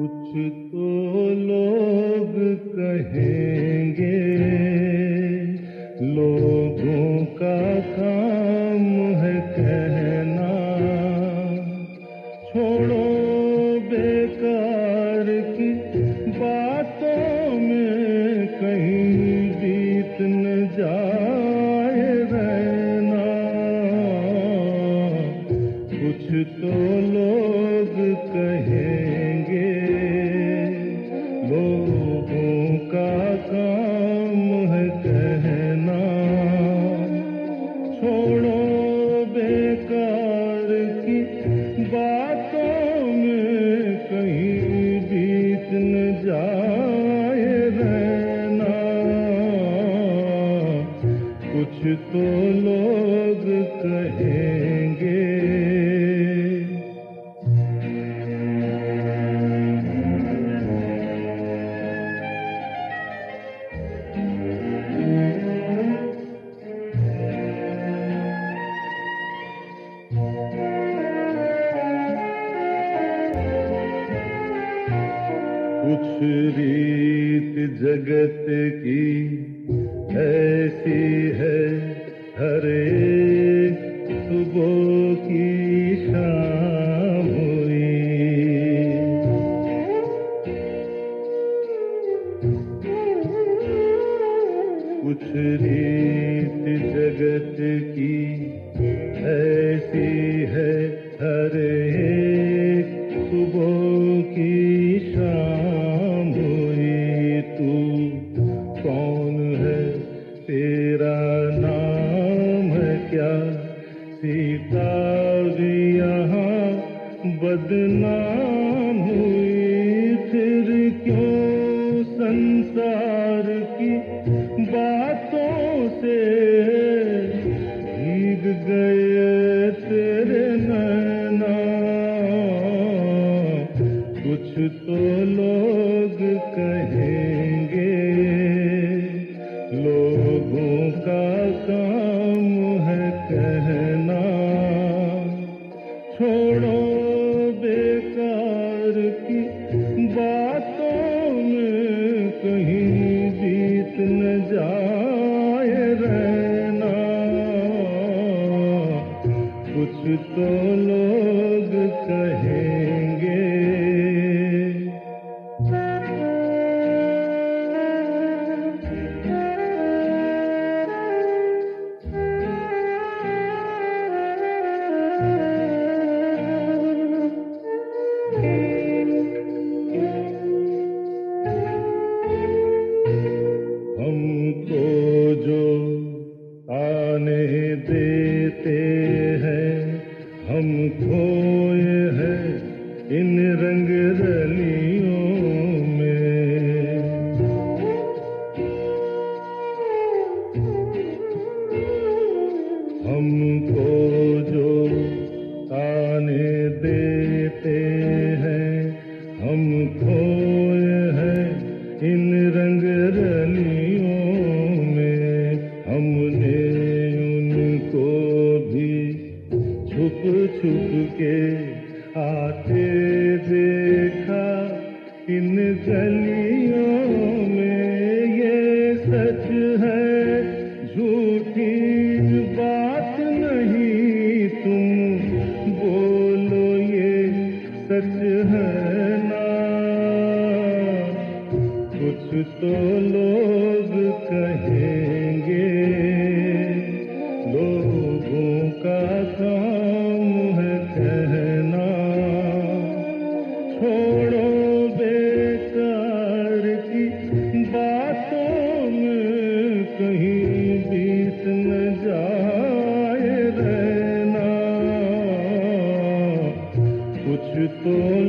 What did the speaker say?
कुछ तो लोग कहेंगे जाए रहना। कुछ तो लोग कुछ रीत जगत की ऐसी है हर सुबह की शाम हुई। कुछ रीत जगत की ऐसी है हर बेकार की बातों में कहीं बीत न जाए रहना। कुछ तो लोग इन रंग रलियों में हमको जो आने देते हैं हम खोए हैं इन रंग रलियों में। हमने उनको भी छुप छुप के आते देखा इन गलियों में ये सच है, झूठी बात नहीं तुम। बोलो ये सच है ना? कुछ तो कहेंगे Mm-hmm.